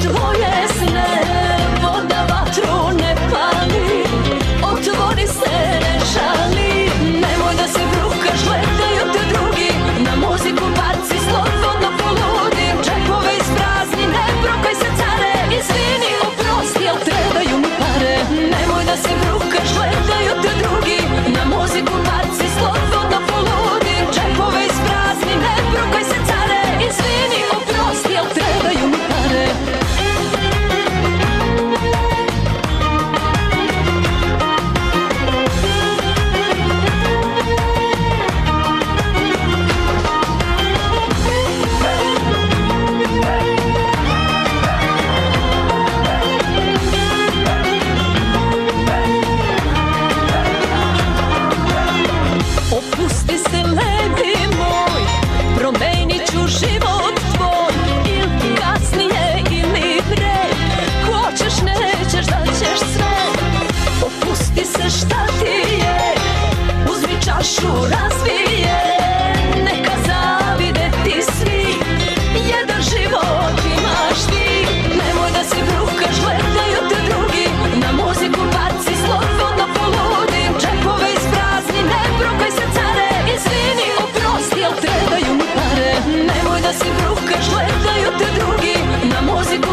指指 dušu razvije Neka zavide svi. Jedan život imaš ti Nemoj da se brukaš, gledaju te drugi. Na muziku baci slobodno poludi Čepove isprazni, ne brukaj se care Izvini, oprosti, al trebaju mi pare. Se brukaš, gledaju te drugi. Na muziku